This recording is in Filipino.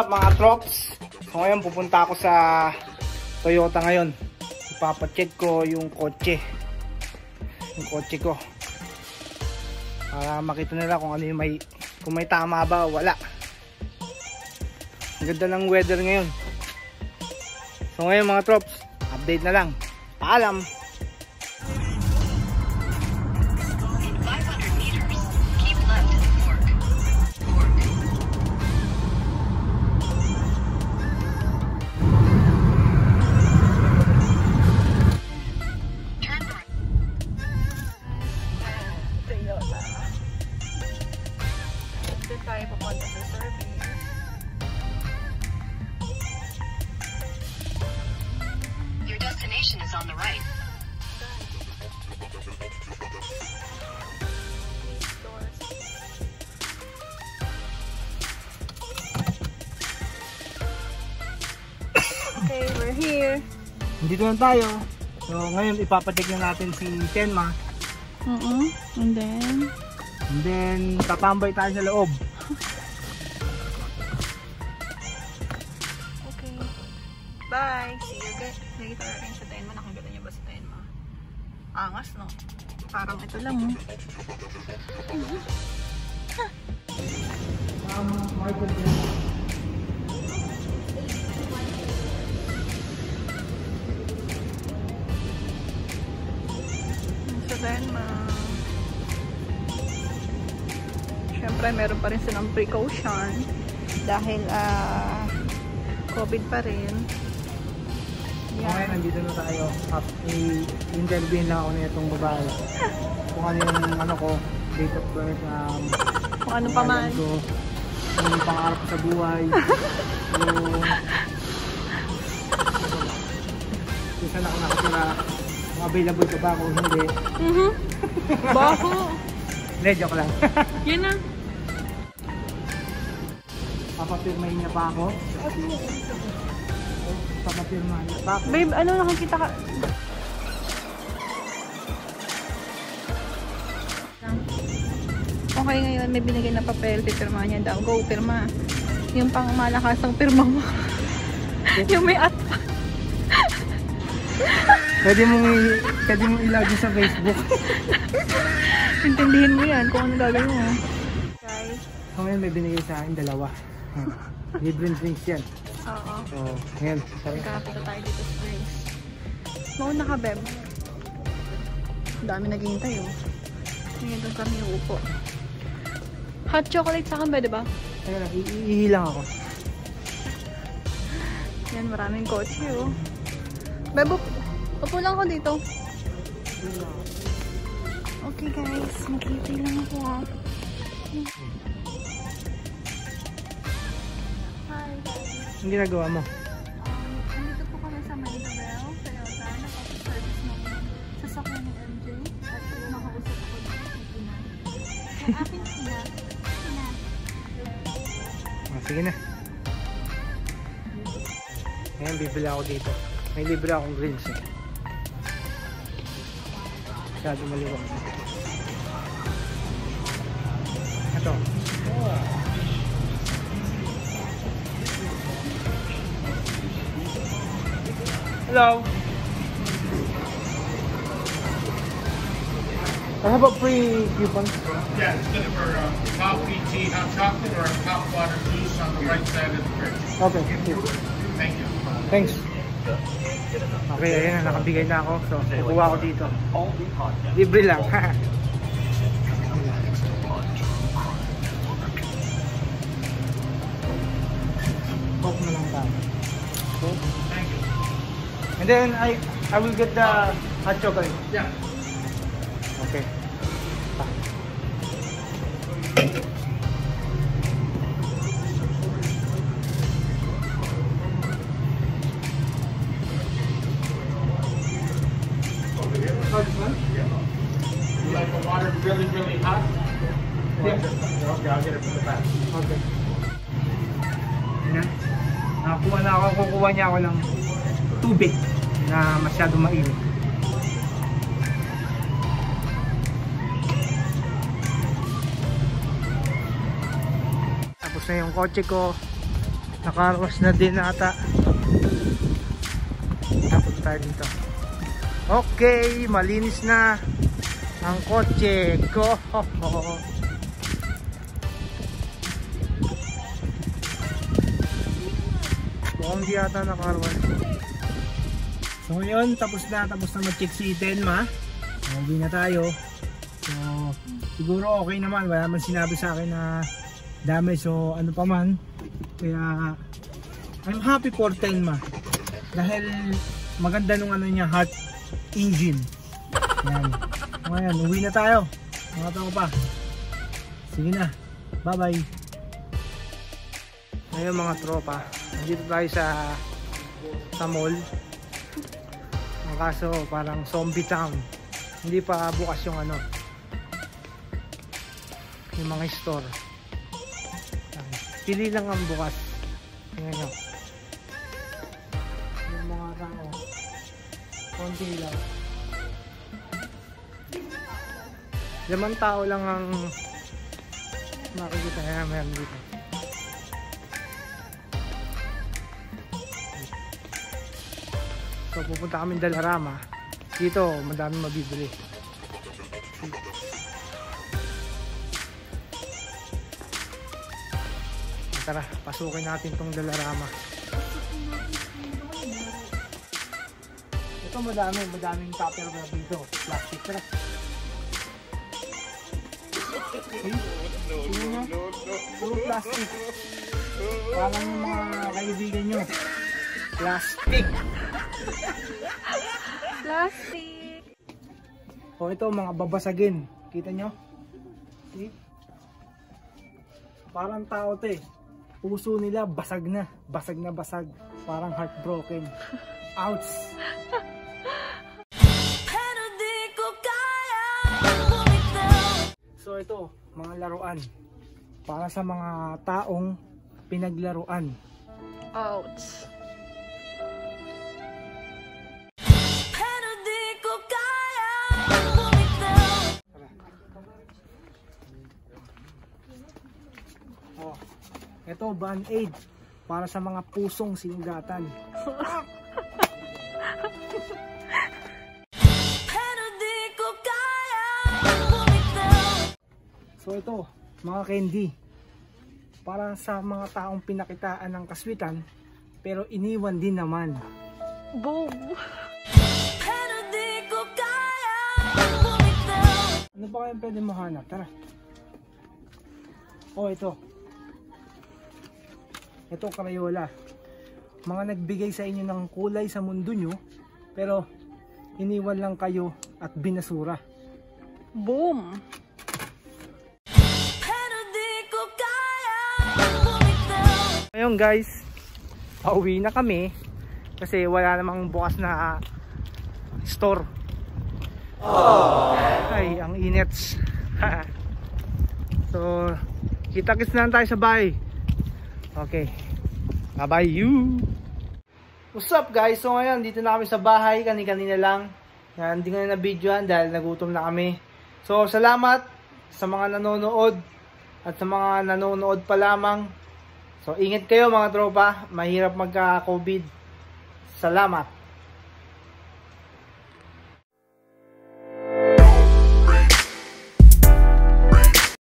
up mga trops? So ngayon pupunta ako sa Toyota ngayon. Ipapacheck ko yung kotse. Yung kotse ko. Para makita nila kung ano yung may kung may tama ba o wala. Ang ganda ng weather ngayon. So ngayon mga trops, update na lang. Paalam! Doon tayo pupunta sa service. Your destination is on the right. Okay, we're here. Dito na tayo. So ngayon ipapacheck na natin si Tenma. Mm And then, And then tatambay tayo sa loob. okay. Bye. See you guys later. Ayun sa Tenma. Nakagala niyo ba si Tenma? Angas, no? Parang ito lang, oh. Um, Michael Tenma. Siyempre, meron pa rin silang precaution. Dahil, ah, COVID pa rin. Okay, nandito na tayo. I-interview lang ako na itong babae. Kung ano yung ano ko, date of birth, um, Kung ano pa man. ko, ano yung pangarap sa buhay. yung kung saan ako nakatira, kung available ka ba kung hindi. Mhm. Baho. Hindi, joke lang. Yan na. Papapirmahin niya pa ako. Papapirmahin niya pa ako. Babe, ano nakikita ka? Okay ngayon, may binigay na papel, pipirma niya daw. Go, pirma. Yung pang malakasang pirma mo. yung may at pa. Pwede mong, i- pwede mong ilagay sa Facebook. Intindihin mo yan kung ano gagawin mo. Guys, So ngayon may binigay sa akin dalawa. Hmm. Drinks yan. oo. So, ngayon. Sabi, Nagkakapita tayo dito sa drinks. Mauna ka, Beb. Ang dami naghihintay, oh. Ngayon doon kami uupo. Hot chocolate sa akin ba, diba? Teka lang, iihilang ako. Yan, maraming kotse, oh. Bebo, upo lang ako dito. Okay, guys. Mag-hitay lang ako, ah. Hi. Ang ginagawa mo? Um, nandito po kami sa Maynabel, Toyota. Nakapaservice ng sasakyan ni MJ. At nakausap ako dito si Ina. Ang aking. Ina. Ah, sige na. Ngayon, bibili ako dito. May libre akong greens eh. Masyado maliwag. Ito. Hello. I have a free coupon. Yeah, it's good for uh, coffee, tea, hot chocolate, or a hot water juice on the right side of the fridge. Okay, thank you. Thank you. Thanks. Okay, ayan na, nakabigay na ako. So, kukuha ako dito. Libre lang. Coke na lang tayo. Coke. And then, I I will get the hot chocolate. Yeah. Okay. Oh, water really, really hot? Yeah. Okay, I'll get it from the back. Okay. Yan. Nakakuha na ako, kukuha niya ako ng tubig na masyado mainit. Tapos na yung kotse ko. Nakarwas na din ata. Tapos tayo dito. Okay, malinis na ang kotse ko. Mukhang di ata nakarwas. So ngayon, tapos na, tapos na mag-check si Tenma. Uwi na tayo. So, siguro okay naman. Wala naman sinabi sa akin na dami. So, ano pa man. Kaya, I'm happy for Tenma. Dahil maganda nung ano niya, heart engine. Yan. Ngayon, uwi na tayo. Mga tao pa. Sige na. Bye-bye. Ngayon mga tropa, nandito tayo sa sa mall. Ang kaso parang zombie town. Hindi pa bukas yung ano yung mga store. Pili lang ang bukas. Tingnan nyo. Yung mga tao. Konti lang. Limang tao lang ang makikita na meron dito. So pupunta kami Dalarama. Dito, madami mabibili. Tara, pasukin natin tong Dalarama. Ito madami, madaming tupperware dito. Plastic, tara. Hey, tingnan nyo. Puro plastic. Parang yung mga kaibigan nyo. Plastic. Plastic! O ito mga babasagin. Kita nyo? See? Parang tao to eh. Puso nila basag na. Basag na basag. Parang heartbroken. Ouch! So ito, mga laruan. Para sa mga taong pinaglaruan. Ouch! Oh. Ito, band-aid. Para sa mga pusong sinugatan. So ito, mga candy. Para sa mga taong pinakitaan ng kaswitan, pero iniwan din naman. Boom! Ano ba kayong pwede mo hanap? Tara. Oh, ito. Ito, Crayola. Mga nagbigay sa inyo ng kulay sa mundo nyo, pero iniwan lang kayo at binasura. Boom! Ngayon guys, pauwi na kami kasi wala namang bukas na store. Ay, ang init. so, kita-kits na tayo sa bahay. Okay. Bye-bye you. What's up guys? So ngayon, dito na kami sa bahay. Kani-kanina lang. Yan, hindi nga na videoan dahil nagutom na kami. So, salamat sa mga nanonood at sa mga nanonood pa lamang. So, ingat kayo mga tropa. Mahirap magka-COVID. Salamat.